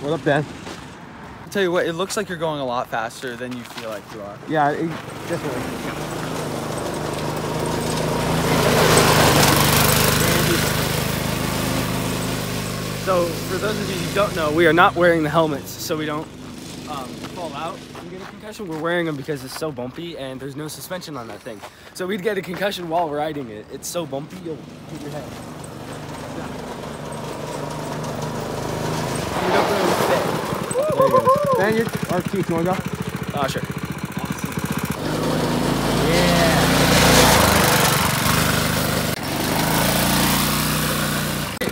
What up, Dan? I'll tell you what, it looks like you're going a lot faster than you feel like you are. Yeah, it, definitely. So, for those of you who don't know, we are not wearing the helmets so we don't um, fall out and get a concussion. We're wearing them because it's so bumpy and there's no suspension on that thing. So we'd get a concussion while riding it. It's so bumpy, you'll hit your head. We There you go. Dan, you or Keith, you wanna go? Oh, sure.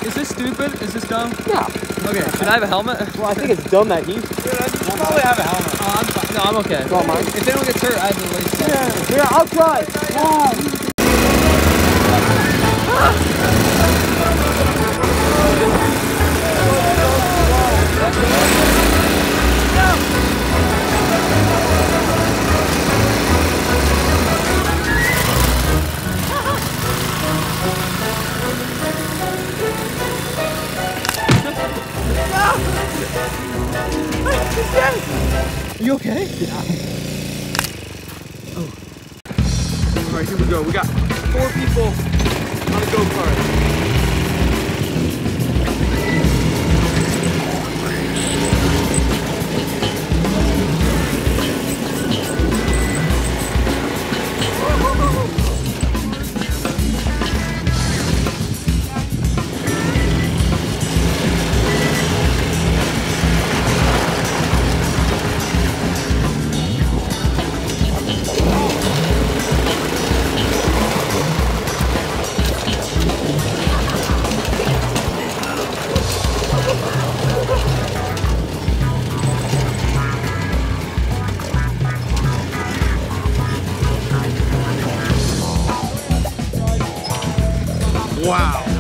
Is this stupid? Is this dumb? No. Okay, should I have a helmet? Well, I think it's dumb that he. I'll probably have a helmet. Oh, I'm fine. No, I'm okay. You want mine? If anyone gets hurt, I have the lace. Yeah, here, I'll try. Come on. You okay? Yeah. Oh. All right, here we go. We got four people on a go-kart. Wow.